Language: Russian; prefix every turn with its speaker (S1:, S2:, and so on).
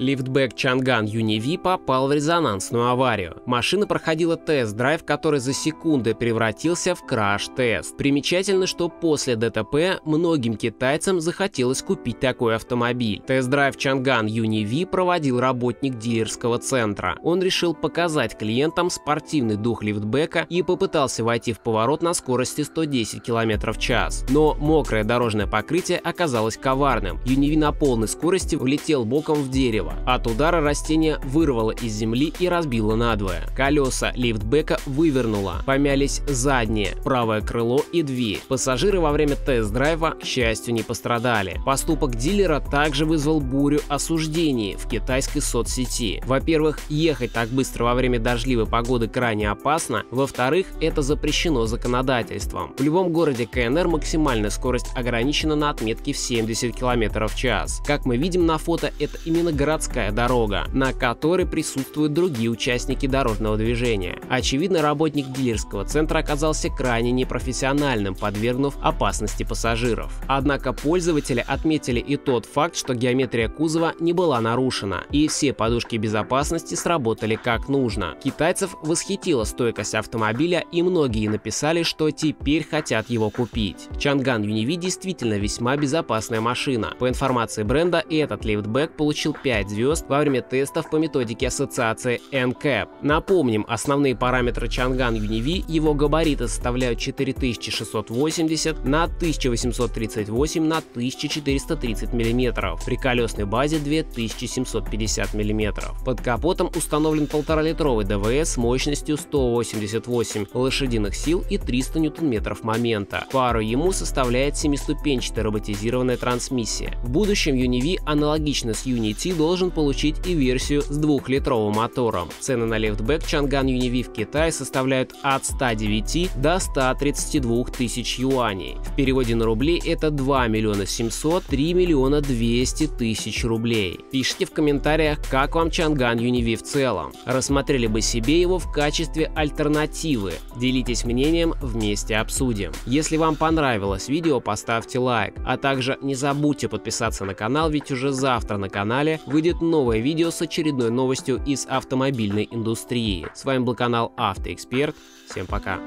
S1: Лифтбэк Changan Uni-V попал в резонансную аварию. Машина проходила тест-драйв, который за секунды превратился в краш-тест. Примечательно, что после ДТП многим китайцам захотелось купить такой автомобиль. Тест-драйв Changan Uni-V проводил работник дилерского центра. Он решил показать клиентам спортивный дух лифтбека и попытался войти в поворот на скорости 110 км в час. Но мокрое дорожное покрытие оказалось коварным. Uni-V на полной скорости влетел боком в дерево. От удара растение вырвало из земли и разбило надвое. Колеса лифтбека вывернуло, помялись заднее правое крыло и дверь. Пассажиры во время тест-драйва, к счастью, не пострадали. Поступок дилера также вызвал бурю осуждений в китайской соцсети. Во-первых, ехать так быстро во время дождливой погоды крайне опасно. Во-вторых, это запрещено законодательством. В любом городе КНР максимальная скорость ограничена на отметке в 70 км в час. Как мы видим на фото, это именно городская дорога, на которой присутствуют другие участники дорожного движения. Очевидно, работник дилерского центра оказался крайне непрофессиональным, подвергнув опасности пассажиров. Однако пользователи отметили и тот факт, что геометрия кузова не была нарушена, и все подушки безопасности сработали как нужно. Китайцев восхитила стойкость автомобиля, и многие написали, что теперь хотят его купить. Чанган Юниви действительно весьма безопасная машина. По информации бренда, этот лифтбэк получил 5 звезд во время тестов по методике ассоциации NCAP. Напомним, основные параметры Чанган Юниви, его габариты составляют 4680 на 1838 на 1430 мм, при колесной базе 2750 мм. Под капотом установлен 1,5-литровый ДВС мощностью 188 лошадиных сил и 300 ньютон-метров момента. Пару ему составляет 7-ступенчатая роботизированная трансмиссия. В будущем Univ аналогично с Unity должен получить и версию с 2-литровым мотором. Цены на лифтбэк Чанган Univ в Китае составляют от 109 до 132 тысяч юаней. В переводе на рубли это 2 миллиона 700, 3 миллиона 200 тысяч рублей. Пишите в комментариях, как вам Чанган Univ в целом. Рассмотрели бы себе его в качестве альтернативы. Делитесь мнением, вместе обсудим. Если вам понравилось видео, поставьте лайк, а также не забудьте подписаться на канал, ведь уже завтра на канале выйдет новое видео с очередной новостью из автомобильной индустрии. С вами был канал Автоэксперт. Всем пока.